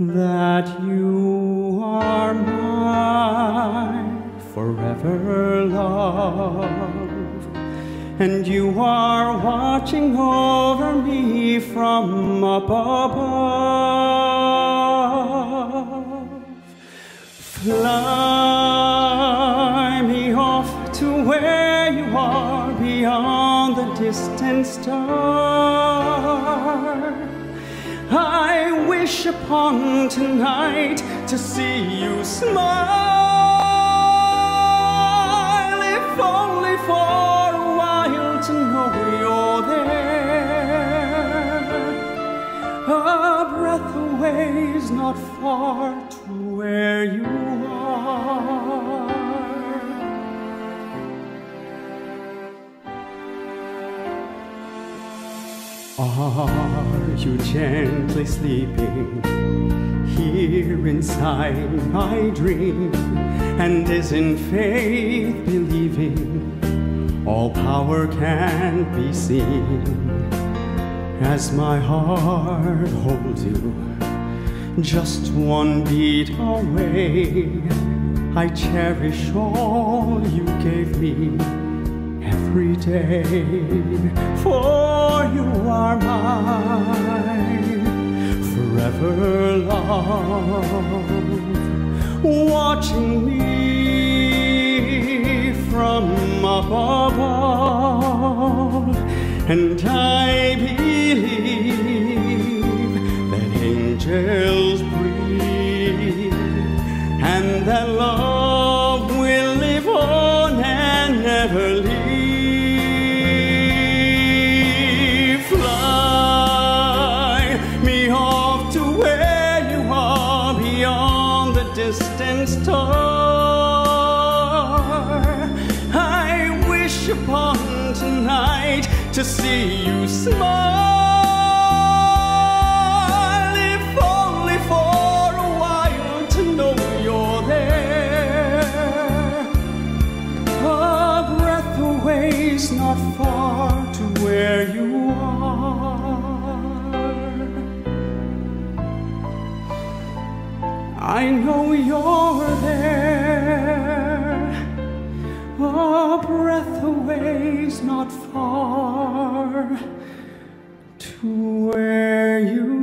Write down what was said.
that you are my forever love? And you are watching over me from above. Fly me off to where you are beyond the distant star. Wish upon tonight to see you smile, if only for a while to know you're there. A breath away is not far to where you are. Are you gently sleeping here inside my dream? And is in faith believing all power can be seen? As my heart holds you, just one beat away, I cherish all you gave me every day, for you are mine forever, love, watching me from above, and I believe that angels breathe, Fly me off to where you are beyond the distant star. I wish upon tonight to see you smile, It's not far to where you are. I know you're there. A breath away's not far to where you are.